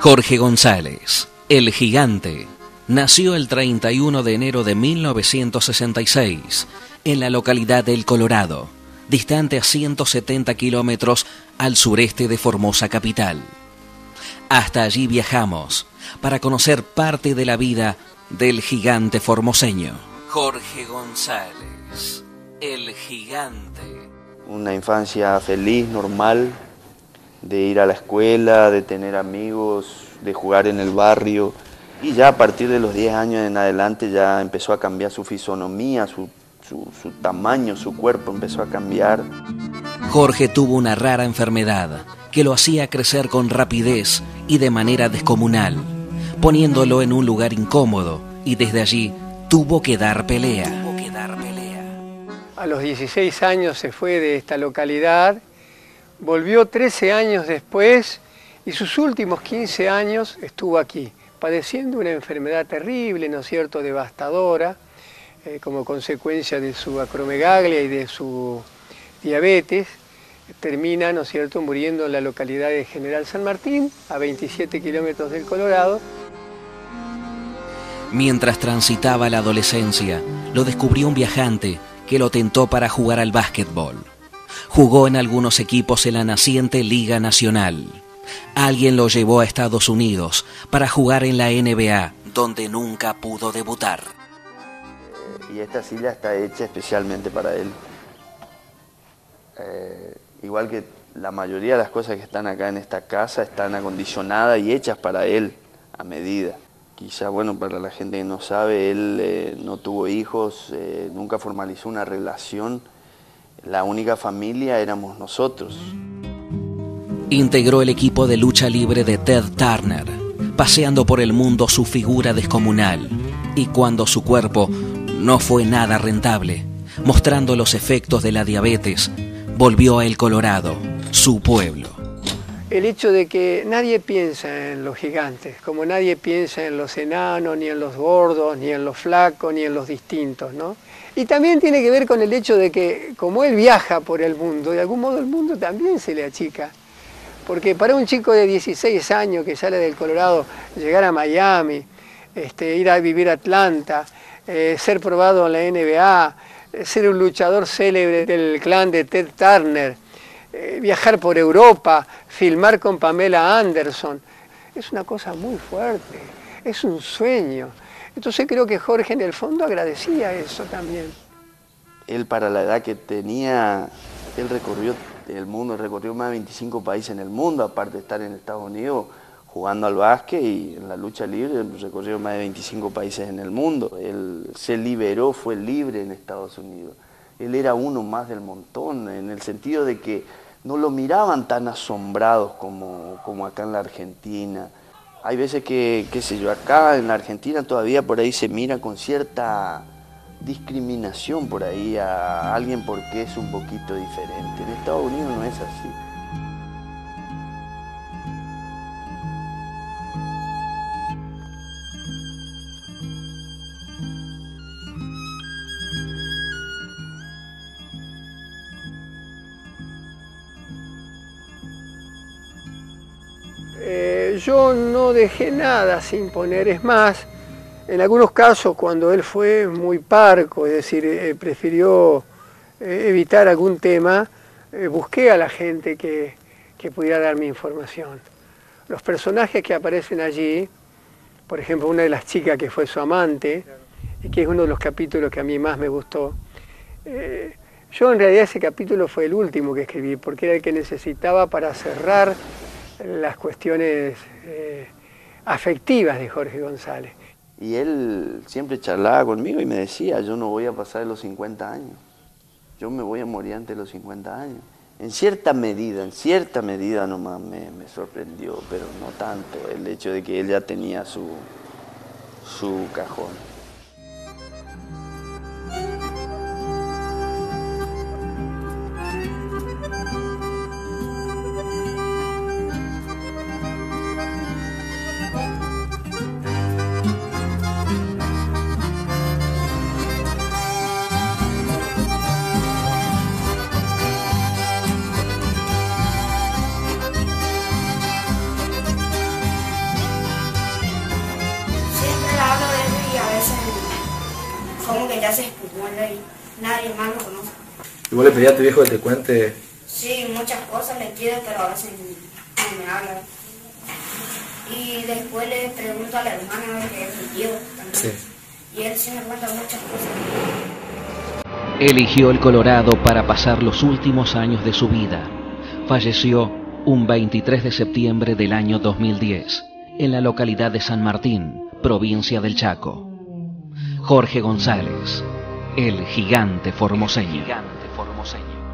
Jorge González, el gigante, nació el 31 de enero de 1966 en la localidad del Colorado, distante a 170 kilómetros al sureste de Formosa capital. Hasta allí viajamos para conocer parte de la vida del gigante formoseño. Jorge González, el gigante. Una infancia feliz, normal, de ir a la escuela, de tener amigos, de jugar en el barrio. Y ya a partir de los 10 años en adelante ya empezó a cambiar su fisonomía, su, su tamaño, su cuerpo empezó a cambiar. Jorge tuvo una rara enfermedad que lo hacía crecer con rapidez y de manera descomunal, poniéndolo en un lugar incómodo y desde allí tuvo que dar pelea. A los 16 años se fue de esta localidad, volvió 13 años después y sus últimos 15 años estuvo aquí, padeciendo una enfermedad terrible, ¿no es cierto?, devastadora, eh, como consecuencia de su acromegalia y de su diabetes termina, ¿no es cierto?, muriendo en la localidad de General San Martín, a 27 kilómetros del Colorado. Mientras transitaba la adolescencia, lo descubrió un viajante que lo tentó para jugar al básquetbol. Jugó en algunos equipos en la naciente Liga Nacional. Alguien lo llevó a Estados Unidos para jugar en la NBA, donde nunca pudo debutar. Y esta silla está hecha especialmente para él. Eh, igual que la mayoría de las cosas que están acá en esta casa están acondicionadas y hechas para él a medida. Quizá, bueno, para la gente que no sabe, él eh, no tuvo hijos, eh, nunca formalizó una relación. La única familia éramos nosotros. Integró el equipo de lucha libre de Ted Turner, paseando por el mundo su figura descomunal. Y cuando su cuerpo no fue nada rentable, mostrando los efectos de la diabetes, volvió a El Colorado, su pueblo. El hecho de que nadie piensa en los gigantes, como nadie piensa en los enanos, ni en los gordos, ni en los flacos, ni en los distintos, ¿no? Y también tiene que ver con el hecho de que como él viaja por el mundo, de algún modo el mundo también se le achica. Porque para un chico de 16 años que sale del Colorado, llegar a Miami, este, ir a vivir a Atlanta, eh, ser probado en la NBA, ser un luchador célebre del clan de Ted Turner, eh, viajar por Europa, filmar con Pamela Anderson. Es una cosa muy fuerte, es un sueño. Entonces creo que Jorge en el fondo agradecía eso también. Él para la edad que tenía, él recorrió el mundo, recorrió más de 25 países en el mundo, aparte de estar en Estados Unidos jugando al básquet y en la lucha libre, recorrió más de 25 países en el mundo. Él se liberó, fue libre en Estados Unidos. Él era uno más del montón, en el sentido de que no lo miraban tan asombrados como, como acá en la Argentina. Hay veces que, qué sé yo, acá en la Argentina todavía por ahí se mira con cierta discriminación por ahí a alguien porque es un poquito diferente. En Estados Unidos no es así. Yo no dejé nada sin poner, es más, en algunos casos cuando él fue muy parco, es decir, eh, prefirió eh, evitar algún tema, eh, busqué a la gente que, que pudiera darme información. Los personajes que aparecen allí, por ejemplo, una de las chicas que fue su amante, y que es uno de los capítulos que a mí más me gustó, yo en realidad ese capítulo fue el último que escribí, porque era el que necesitaba para cerrar las cuestiones eh, afectivas de Jorge González. Y él siempre charlaba conmigo y me decía, yo no voy a pasar los 50 años, yo me voy a morir antes de los 50 años. En cierta medida, en cierta medida nomás me, me sorprendió, pero no tanto el hecho de que él ya tenía su, su cajón. Y nadie más lo conoce. ¿Y vos le pedías a tu viejo que te cuente? Sí, muchas cosas le pido, pero a veces no me habla. Y después le pregunto a la hermana que es mi tío también. Sí. Y él sí me cuenta muchas cosas. Eligió el Colorado para pasar los últimos años de su vida. Falleció un 23 de septiembre del año 2010 en la localidad de San Martín, provincia del Chaco. Jorge González, el gigante formoseño.